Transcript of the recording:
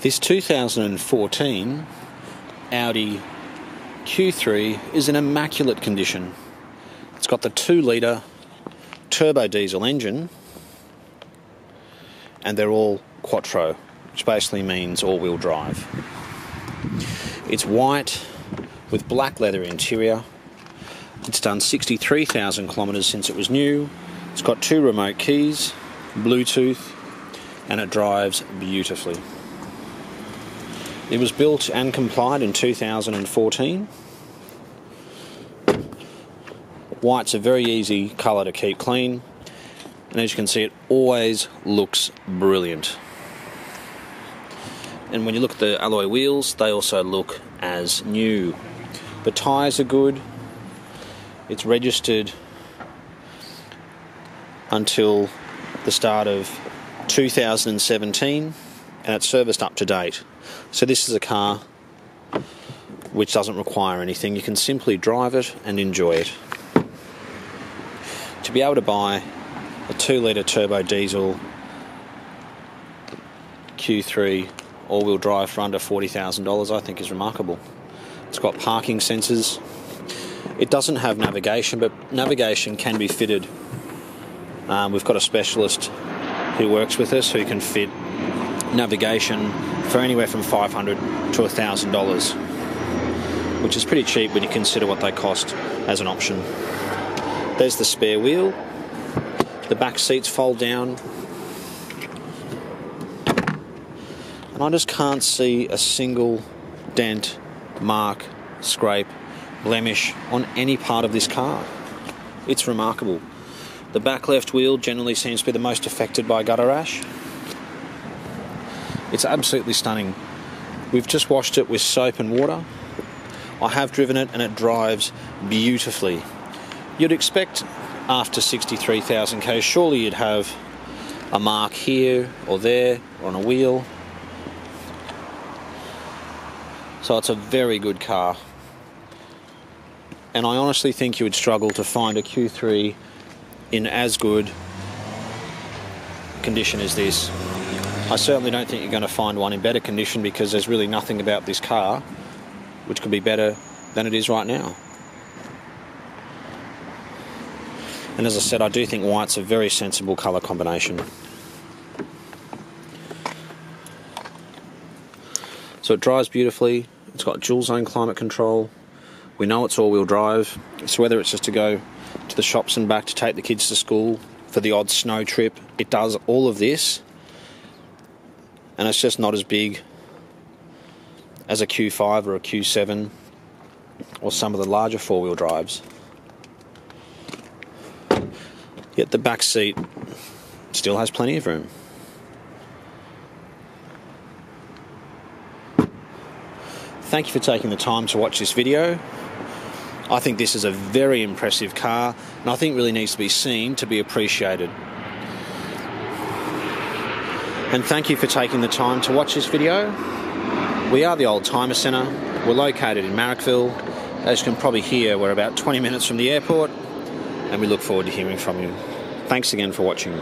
This 2014 Audi Q3 is in immaculate condition. It's got the 2 litre turbo diesel engine and they're all quattro, which basically means all wheel drive. It's white with black leather interior. It's done 63,000 kilometres since it was new. It's got two remote keys, Bluetooth, and it drives beautifully. It was built and complied in 2014. White's a very easy colour to keep clean, and as you can see, it always looks brilliant. And when you look at the alloy wheels, they also look as new. The tyres are good. It's registered until the start of 2017 and it's serviced up to date. So this is a car which doesn't require anything. You can simply drive it and enjoy it. To be able to buy a 2 litre turbo diesel Q3 all wheel drive for under $40,000 I think is remarkable. It's got parking sensors. It doesn't have navigation, but navigation can be fitted. Um, we've got a specialist who works with us who can fit navigation for anywhere from 500 to $1,000, which is pretty cheap when you consider what they cost as an option. There's the spare wheel. The back seats fold down. And I just can't see a single dent, mark, scrape, blemish on any part of this car. It's remarkable. The back left wheel generally seems to be the most affected by gutter rash. It's absolutely stunning. We've just washed it with soap and water. I have driven it and it drives beautifully. You'd expect after 63,000 k, surely you'd have a mark here or there on a wheel. So it's a very good car. And I honestly think you would struggle to find a Q3 in as good condition as this. I certainly don't think you're going to find one in better condition because there's really nothing about this car which could be better than it is right now. And as I said, I do think white's a very sensible colour combination. So it drives beautifully, it's got dual zone climate control, we know it's all wheel drive, so whether it's just to go to the shops and back to take the kids to school for the odd snow trip. It does all of this, and it's just not as big as a Q5 or a Q7 or some of the larger four wheel drives. Yet the back seat still has plenty of room. Thank you for taking the time to watch this video. I think this is a very impressive car and I think really needs to be seen to be appreciated. And thank you for taking the time to watch this video. We are the Oldtimer Centre. We're located in Marrickville. As you can probably hear, we're about 20 minutes from the airport and we look forward to hearing from you. Thanks again for watching.